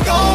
Let's go.